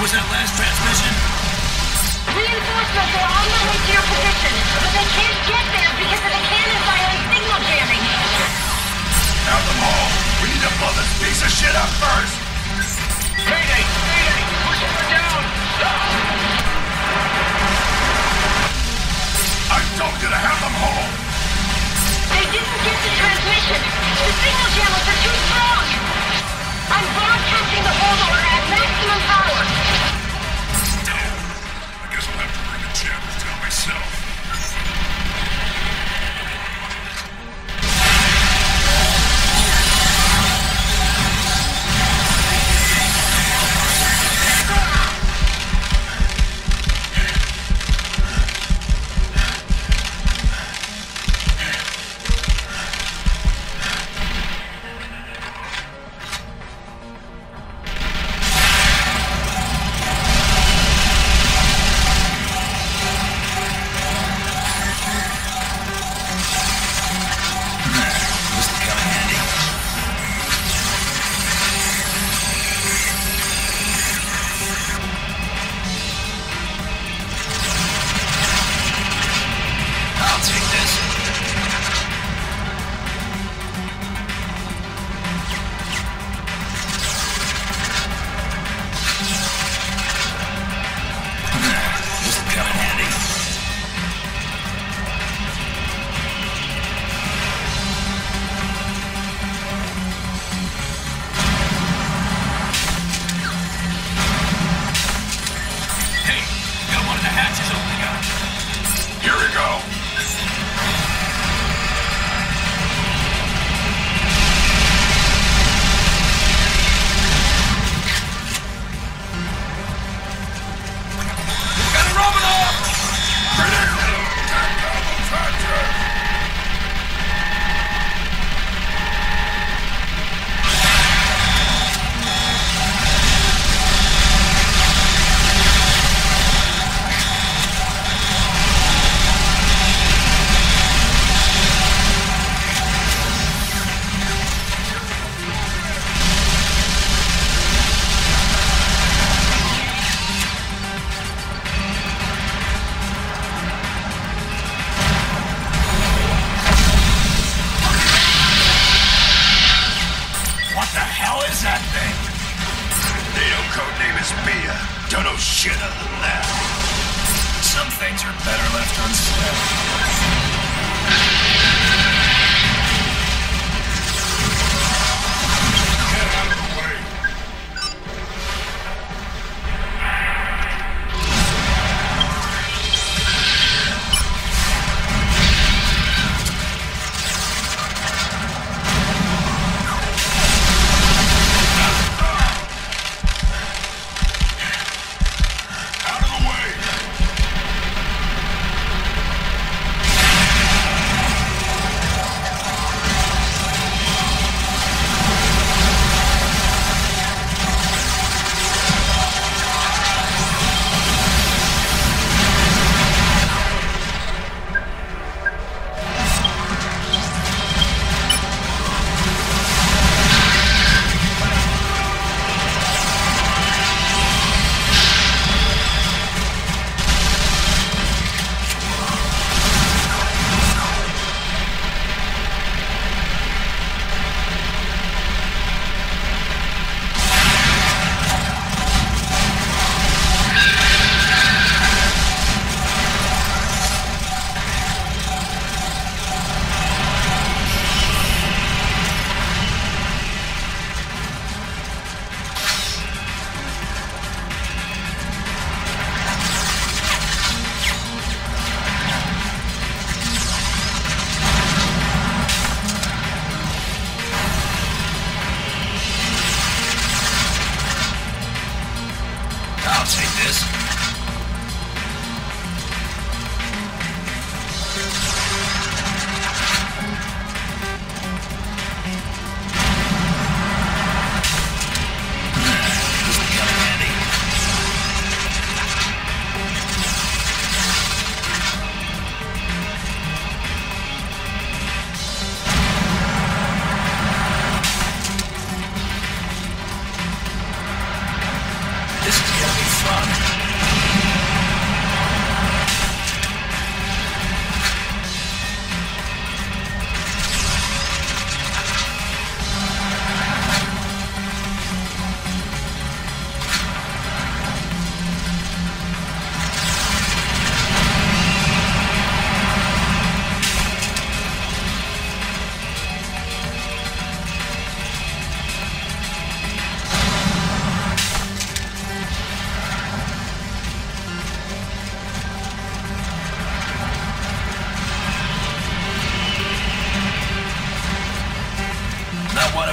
What was that last transmission? Reinforcements are on their way to your position, but they can't get there because of the cannon fire and signal jamming. Out the mall. We need to blow this piece of shit up first. Mayday! Mayday! Pushing her down! I told you to have them hold. They didn't get the transmission. The signal jammers are too strong.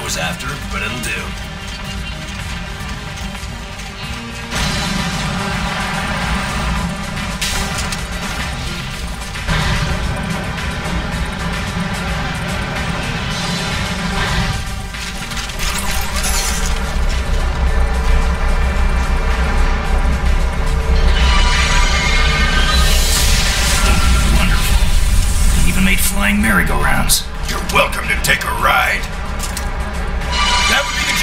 Was after, but it'll do. Wonderful. Even made flying merry-go-rounds. You're welcome to take a ride.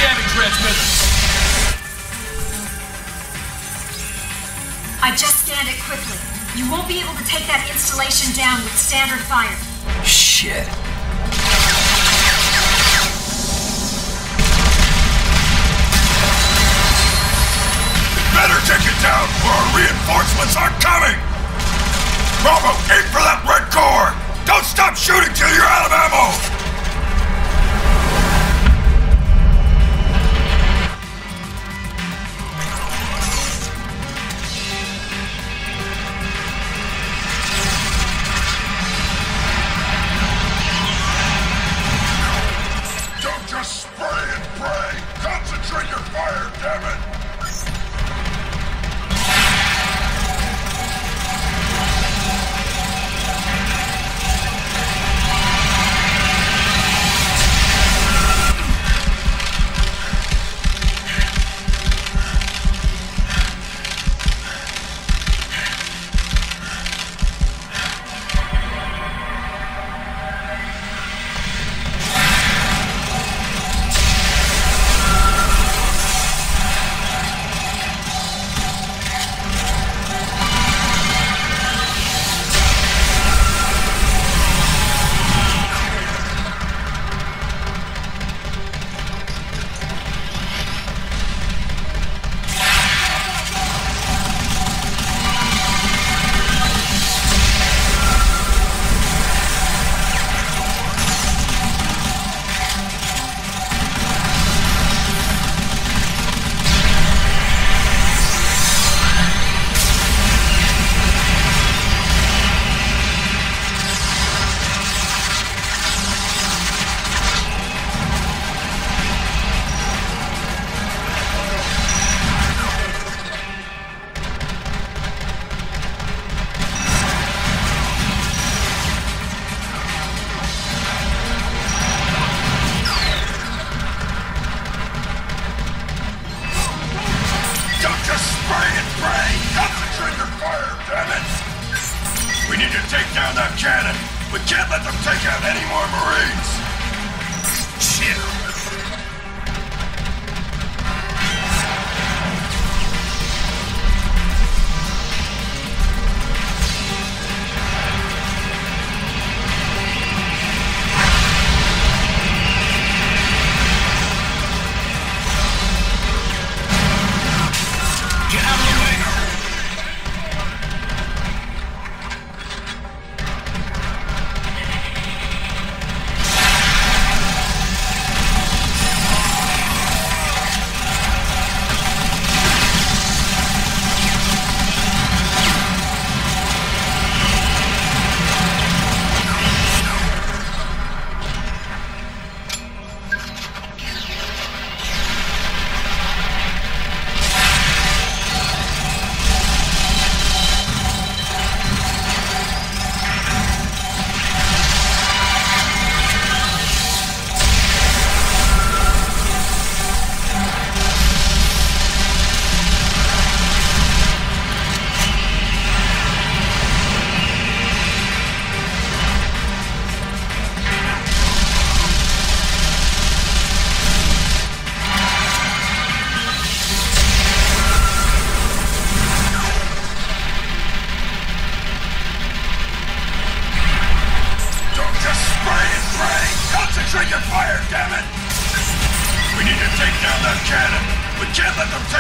Jamming transmitter. I just scanned it quickly. You won't be able to take that installation down with standard fire. Shit. Better take it down, or our reinforcements aren't coming! Bravo, aim for that red core! Don't stop shooting till you're out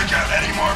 take out any more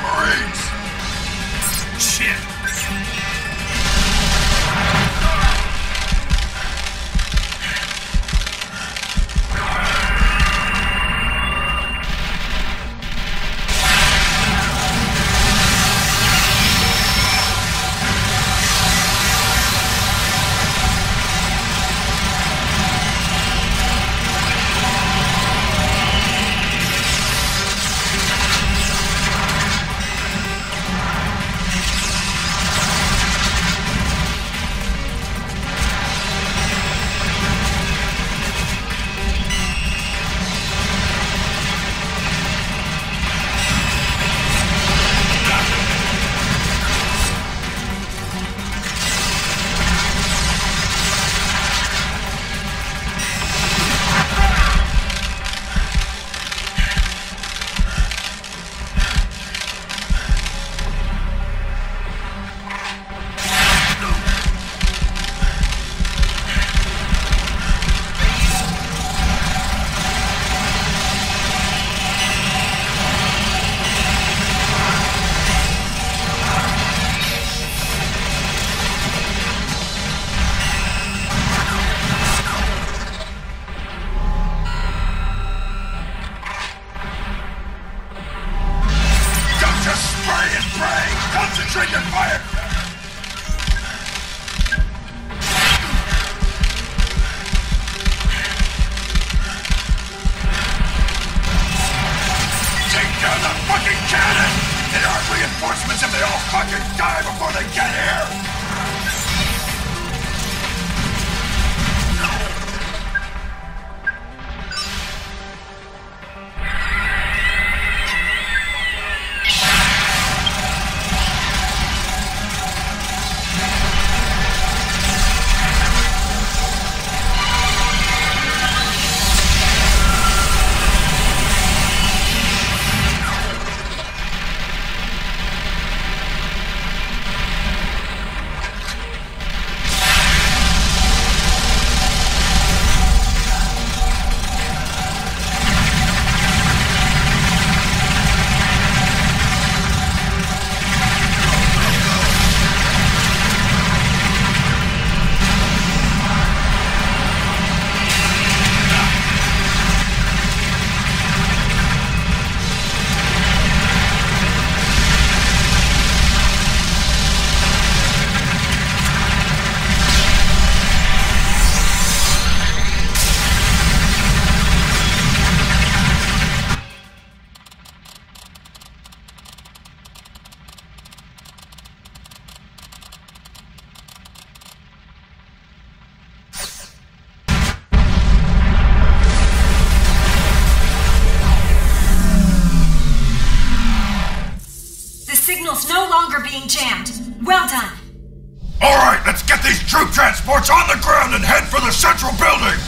Concentrate your fire! Take down the fucking cannon! There are reinforcements if they all fucking die before they get here! Transports on the ground and head for the central building!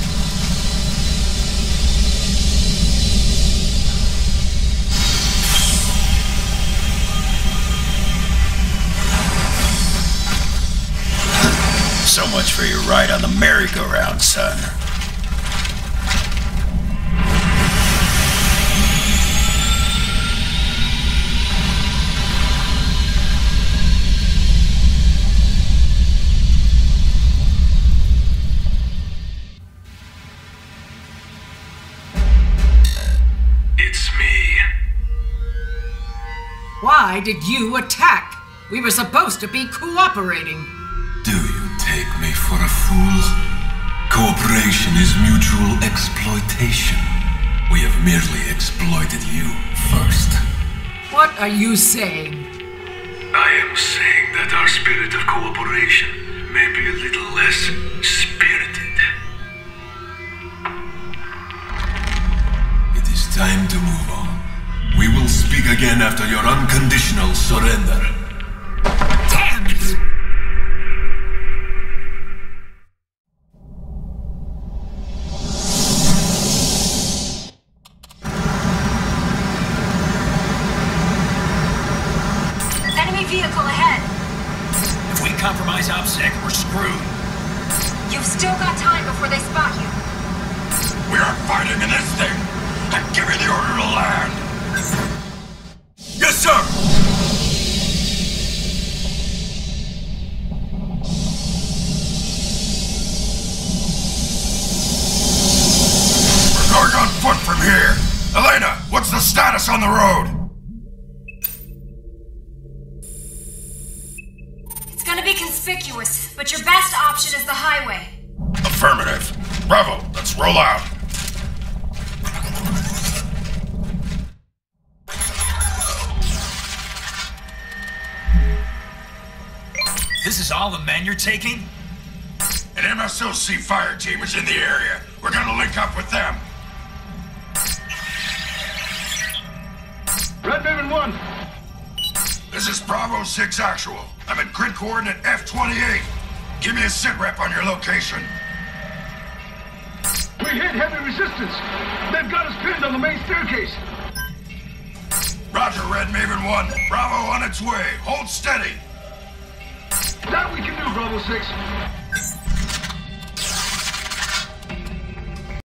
So much for your ride on the merry-go-round, son. Why did you attack? We were supposed to be cooperating. Do you take me for a fool? Cooperation is mutual exploitation. We have merely exploited you first. What are you saying? I am saying that our spirit of cooperation may be a little less spirited. It is time to move on. We again after your unconditional surrender. What's the status on the road? It's gonna be conspicuous, but your best option is the highway. Affirmative. Bravo, let's roll out. This is all the men you're taking? An MSOC fire team is in the area. We're gonna link up with them. Maven 1! This is Bravo 6 Actual. I'm at grid coordinate F28. Give me a sit rep on your location. We hit heavy resistance! They've got us pinned on the main staircase! Roger, Red Maven 1. Bravo on its way. Hold steady. That we can do, Bravo 6.